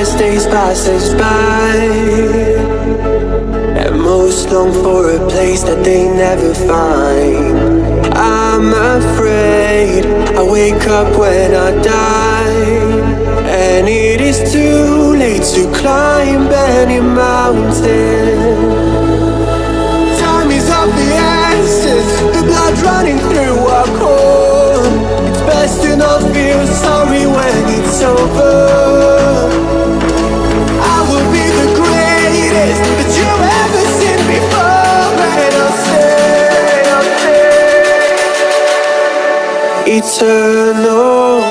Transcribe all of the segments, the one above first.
passes by. And most long for a place that they never find. I'm afraid I wake up when I die. And it is too late to climb any mountain. Time is of the essence The blood running through Eternal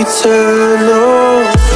eternal.